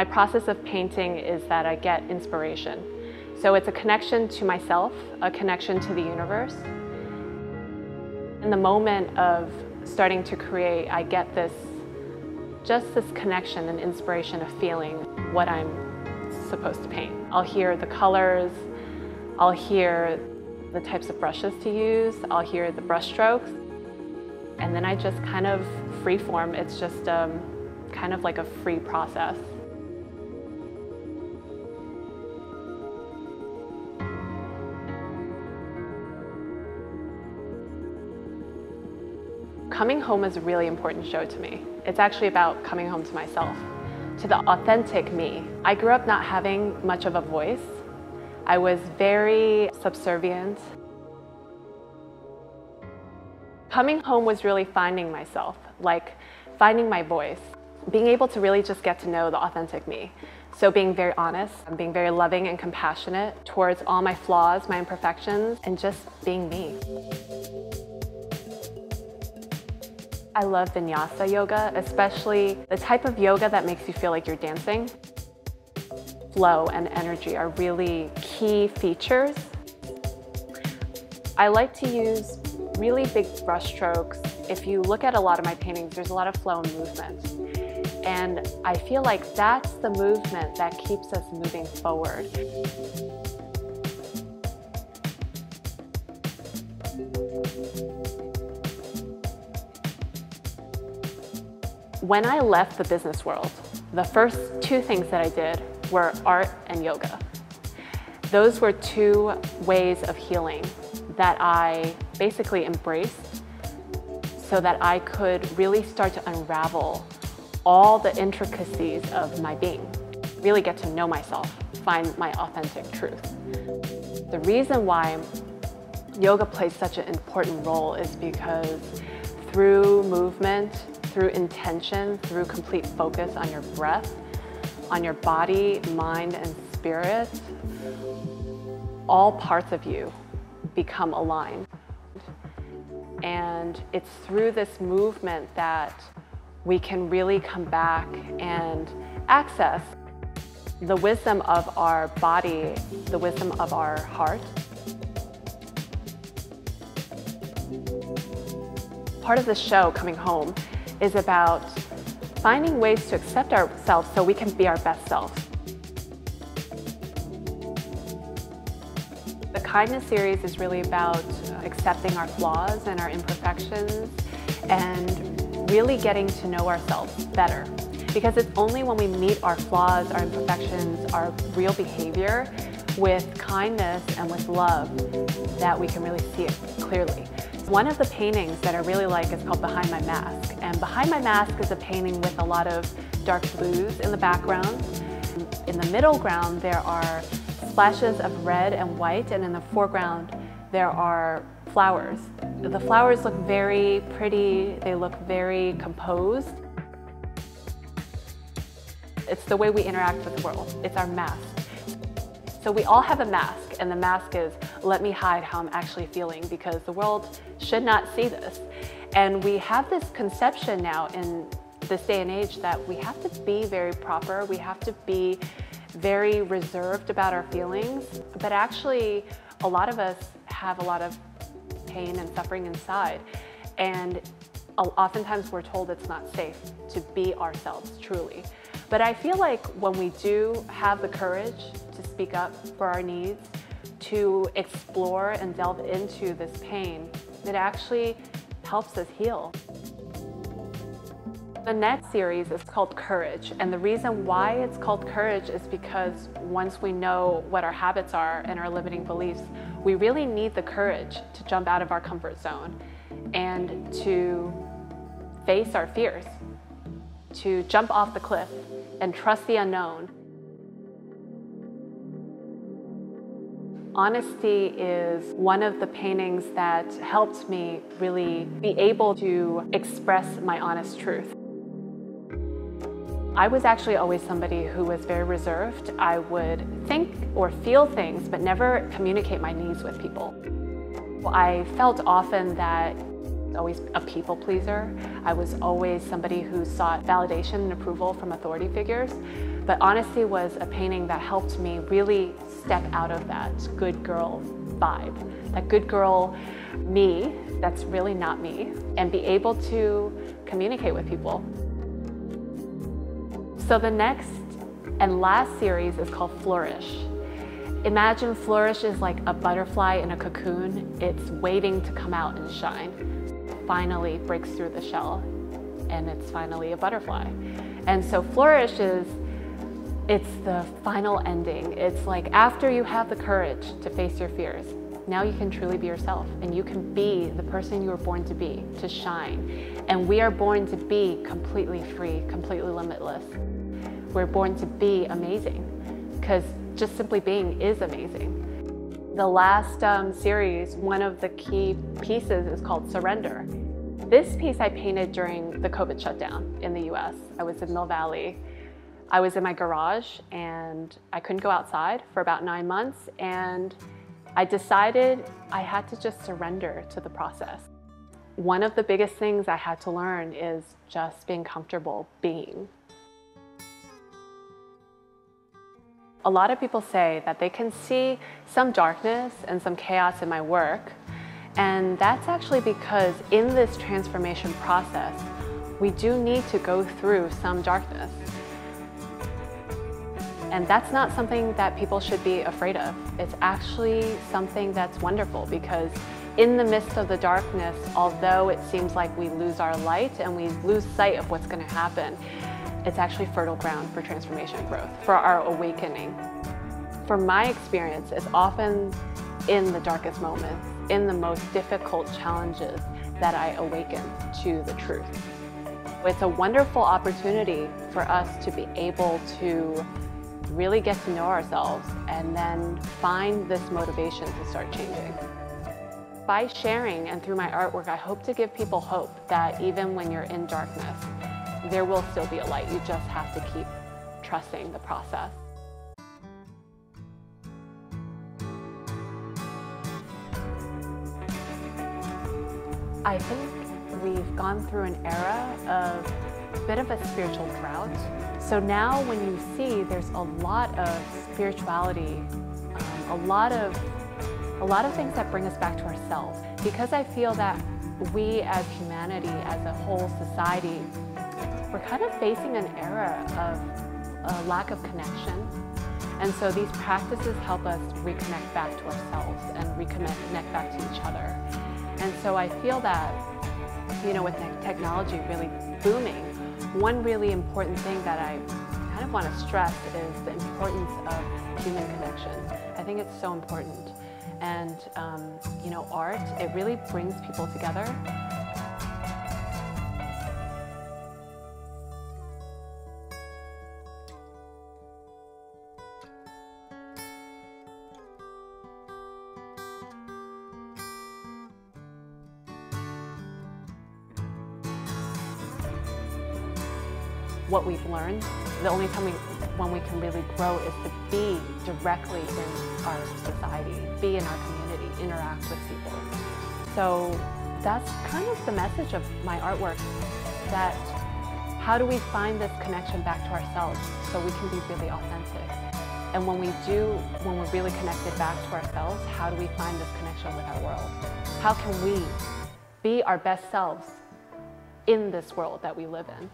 My process of painting is that I get inspiration. So it's a connection to myself, a connection to the universe. In the moment of starting to create, I get this, just this connection and inspiration of feeling what I'm supposed to paint. I'll hear the colors, I'll hear the types of brushes to use, I'll hear the brush strokes, and then I just kind of freeform. It's just um, kind of like a free process. Coming Home is a really important show to me. It's actually about coming home to myself, to the authentic me. I grew up not having much of a voice. I was very subservient. Coming home was really finding myself, like finding my voice, being able to really just get to know the authentic me. So being very honest, being very loving and compassionate towards all my flaws, my imperfections, and just being me. I love vinyasa yoga, especially the type of yoga that makes you feel like you're dancing. Flow and energy are really key features. I like to use really big brush strokes. If you look at a lot of my paintings, there's a lot of flow and movement. And I feel like that's the movement that keeps us moving forward. When I left the business world, the first two things that I did were art and yoga. Those were two ways of healing that I basically embraced so that I could really start to unravel all the intricacies of my being, really get to know myself, find my authentic truth. The reason why yoga plays such an important role is because through movement, through intention, through complete focus on your breath, on your body, mind, and spirit, all parts of you become aligned. And it's through this movement that we can really come back and access the wisdom of our body, the wisdom of our heart. Part of the show, Coming Home, is about finding ways to accept ourselves so we can be our best selves. The Kindness series is really about accepting our flaws and our imperfections and really getting to know ourselves better. Because it's only when we meet our flaws, our imperfections, our real behavior with kindness and with love that we can really see it clearly. One of the paintings that I really like is called Behind My Mask. And Behind My Mask is a painting with a lot of dark blues in the background. In the middle ground, there are splashes of red and white, and in the foreground, there are flowers. The flowers look very pretty, they look very composed. It's the way we interact with the world. It's our mask. So we all have a mask, and the mask is, let me hide how I'm actually feeling because the world should not see this. And we have this conception now in this day and age that we have to be very proper, we have to be very reserved about our feelings, but actually a lot of us have a lot of pain and suffering inside. And oftentimes we're told it's not safe to be ourselves truly. But I feel like when we do have the courage to speak up for our needs, to explore and delve into this pain, it actually helps us heal. The next series is called Courage, and the reason why it's called Courage is because once we know what our habits are and our limiting beliefs, we really need the courage to jump out of our comfort zone and to face our fears, to jump off the cliff and trust the unknown. Honesty is one of the paintings that helped me really be able to express my honest truth. I was actually always somebody who was very reserved. I would think or feel things, but never communicate my needs with people. I felt often that always a people pleaser. I was always somebody who sought validation and approval from authority figures. But honesty was a painting that helped me really step out of that good girl vibe, that good girl me that's really not me, and be able to communicate with people. So the next and last series is called Flourish. Imagine Flourish is like a butterfly in a cocoon. It's waiting to come out and shine. Finally breaks through the shell and it's finally a butterfly. And so Flourish is it's the final ending. It's like after you have the courage to face your fears, now you can truly be yourself and you can be the person you were born to be, to shine. And we are born to be completely free, completely limitless. We're born to be amazing because just simply being is amazing. The last um, series, one of the key pieces is called Surrender. This piece I painted during the COVID shutdown in the US. I was in Mill Valley. I was in my garage and I couldn't go outside for about nine months and I decided I had to just surrender to the process. One of the biggest things I had to learn is just being comfortable being. A lot of people say that they can see some darkness and some chaos in my work, and that's actually because in this transformation process, we do need to go through some darkness. And that's not something that people should be afraid of. It's actually something that's wonderful because in the midst of the darkness, although it seems like we lose our light and we lose sight of what's going to happen, it's actually fertile ground for transformation growth, for our awakening. From my experience, it's often in the darkest moments, in the most difficult challenges that I awaken to the truth. It's a wonderful opportunity for us to be able to really get to know ourselves and then find this motivation to start changing. By sharing and through my artwork, I hope to give people hope that even when you're in darkness, there will still be a light. You just have to keep trusting the process. I think we've gone through an era of bit of a spiritual drought. So now when you see there's a lot of spirituality, um, a lot of a lot of things that bring us back to ourselves. Because I feel that we as humanity, as a whole society, we're kind of facing an era of a lack of connection. And so these practices help us reconnect back to ourselves and reconnect back to each other. And so I feel that, you know, with technology really booming, one really important thing that I kind of want to stress is the importance of human connection. I think it's so important. And, um, you know, art, it really brings people together. What we've learned. The only time we, when we can really grow is to be directly in our society, be in our community, interact with people. So that's kind of the message of my artwork, that how do we find this connection back to ourselves so we can be really authentic? And when we do, when we're really connected back to ourselves, how do we find this connection with our world? How can we be our best selves in this world that we live in?